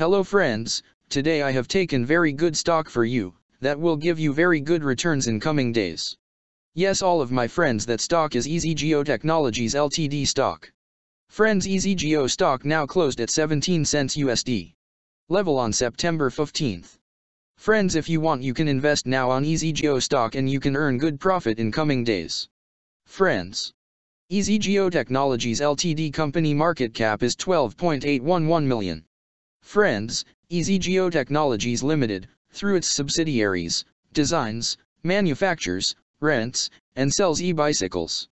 Hello friends, today I have taken very good stock for you, that will give you very good returns in coming days. Yes all of my friends that stock is EZGO Technologies Ltd stock. Friends EZGO stock now closed at 17 cents USD. Level on September 15th. Friends if you want you can invest now on EZGO stock and you can earn good profit in coming days. Friends. EZGO Technologies Ltd company market cap is 12.811 million. Friends, EZGO Technologies Limited, through its subsidiaries, designs, manufactures, rents, and sells e-bicycles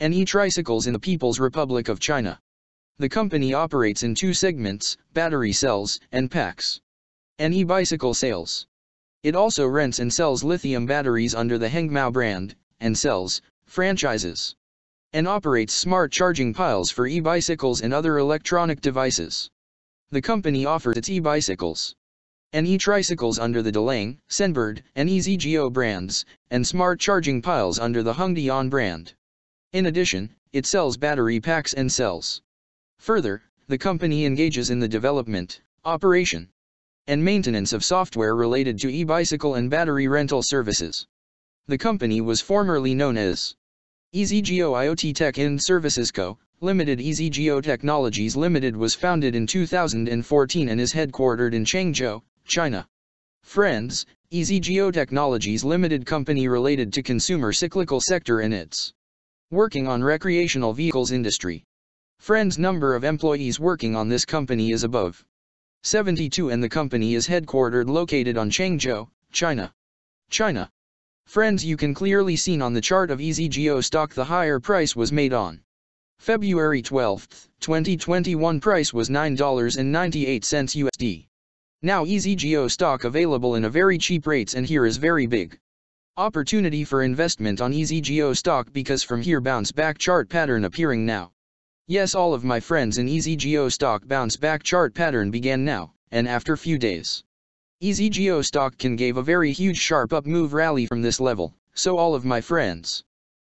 and e-tricycles in the People's Republic of China. The company operates in two segments, battery cells and packs, and e-bicycle sales. It also rents and sells lithium batteries under the Hengmao brand, and sells franchises and operates smart charging piles for e-bicycles and other electronic devices. The company offers its e-bicycles and e-tricycles under the Delang, Senbird, and EZGO brands, and smart charging piles under the Hongdian brand. In addition, it sells battery packs and cells. Further, the company engages in the development, operation, and maintenance of software related to e-bicycle and battery rental services. The company was formerly known as EZGO IoT Tech Services Co., Limited EZGO Technologies Limited was founded in 2014 and is headquartered in Changzhou, China. Friends, EZGO Technologies Limited company related to consumer cyclical sector and its working on recreational vehicles industry. Friends number of employees working on this company is above 72 and the company is headquartered located on Changzhou, China. China. Friends you can clearly seen on the chart of EZGO stock the higher price was made on February 12, 2021 price was $9.98 USD. Now EZGO stock available in a very cheap rates and here is very big. Opportunity for investment on EZGO stock because from here bounce back chart pattern appearing now. Yes all of my friends in EZGO stock bounce back chart pattern began now, and after few days. EZGO stock can give a very huge sharp up move rally from this level, so all of my friends.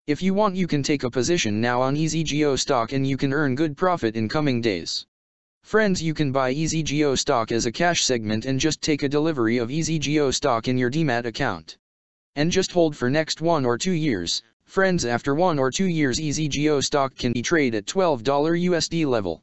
If you want you can take a position now on EZGO stock and you can earn good profit in coming days. Friends you can buy EZGO stock as a cash segment and just take a delivery of EZGO stock in your demat account. And just hold for next 1 or 2 years, friends after 1 or 2 years EZGO stock can be trade at $12 USD level.